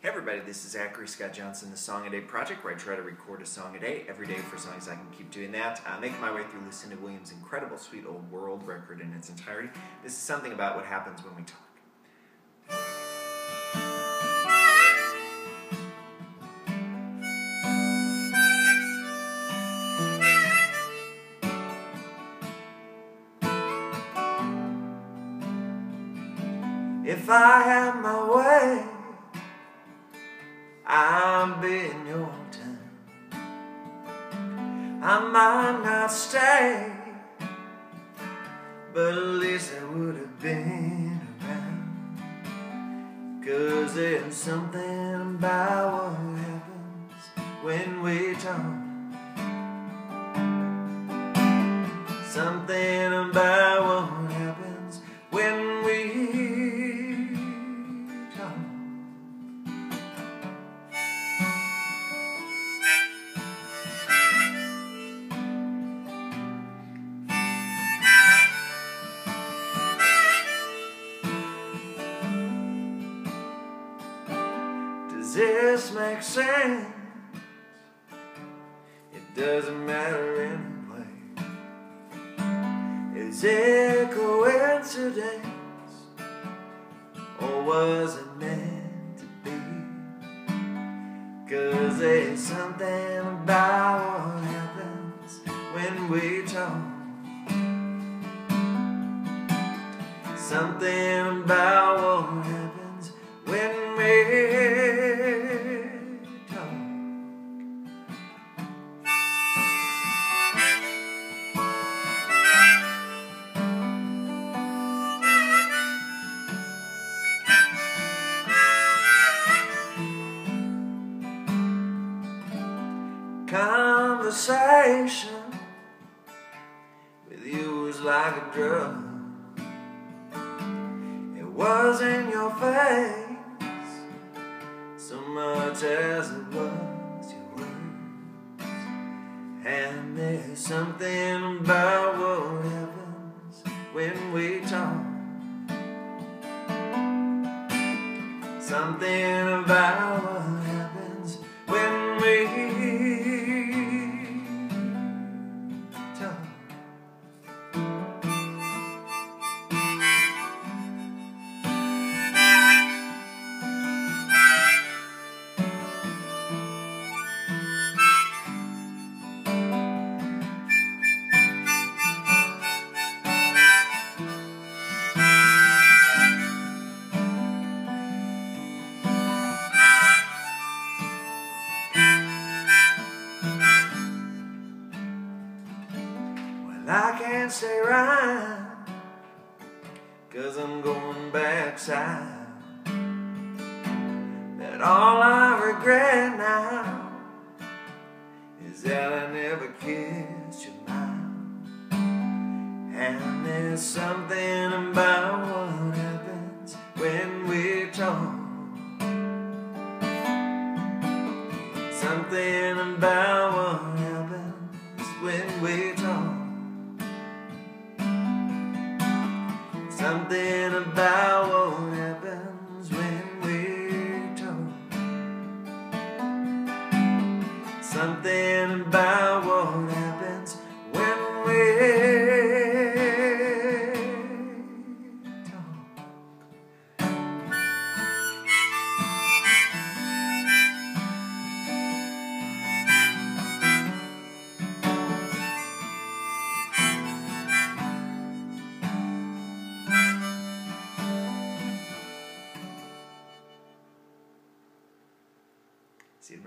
Hey everybody, this is Zachary Scot Johnson, the Song a Day Project, where I try to record a song a day every day for as long as I can keep doing that. Uh, making my way through Lucinda Williams' incredible Sweet Old World record in its entirety. This is something about what happens when we talk. If I had my way I'm being your time. I might not stay, but at least I would have been around. Cause there's something about what happens when we talk. Something about this make sense? It doesn't matter anyway. Is it coincidence? Or was it meant to be? Cause there's something about what happens when we talk. Something about Conversation with you was like a drug. It was in your face so much as it was your words. And there's something about what happens when we talk. Something about Well, I can't stay right, cause I'm going back south. But all I regret now is that I never kissed your mouth. And there's something about what happens when we're talk. Something about what happens when we Something about what happens when we talk. Something about what happens when we Sieht.